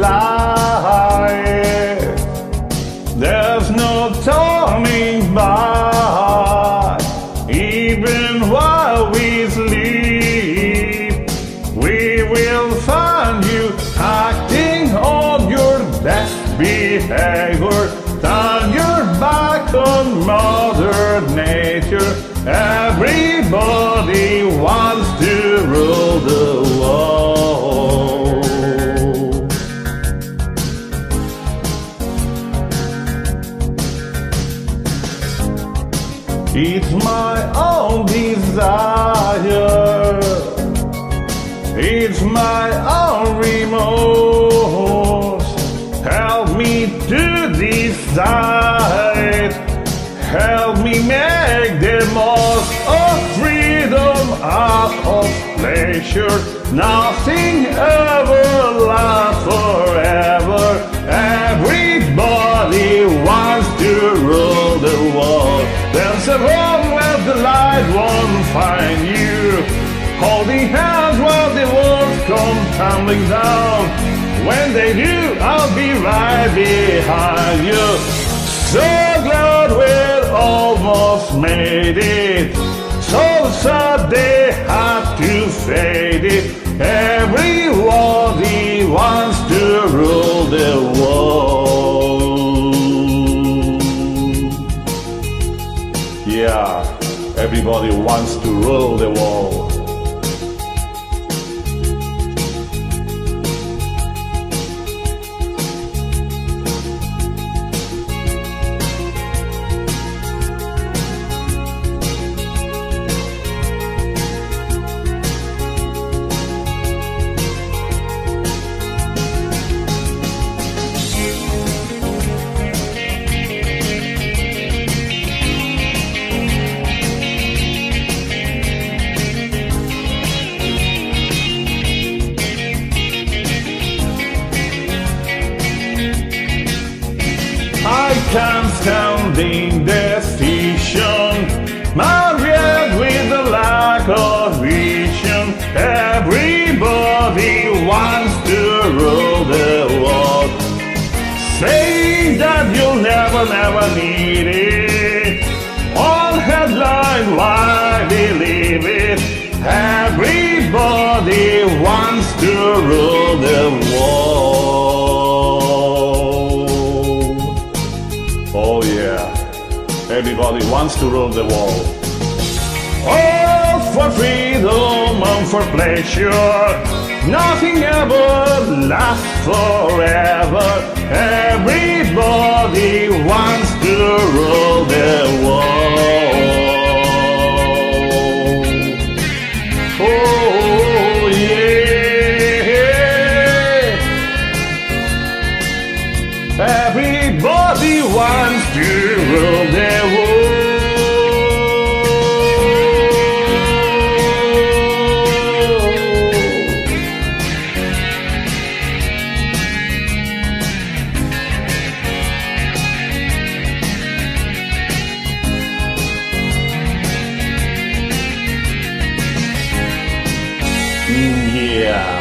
fly. There's no turning back, even while we sleep. We will find you acting on your best behavior. Turn your back on Mother Nature. Everybody It's my own desire. It's my own remorse. Help me to decide. Help me make the most of freedom out of pleasure. Nothing ever light won't find you. Holding hands while the walls come tumbling down. When they do, I'll be right behind you. So glad we're almost made it. So sad they had to fade everybody wants to rule the world. The indecision, married with a lack of vision. Everybody wants to rule the world, saying that you'll never, never need it. On headline, why believe it? Everybody wants to rule everybody wants to rule the world. All for freedom and for pleasure. Nothing ever lasts forever. Everybody wants to rule the world. Everybody wants to rule the world. Yeah.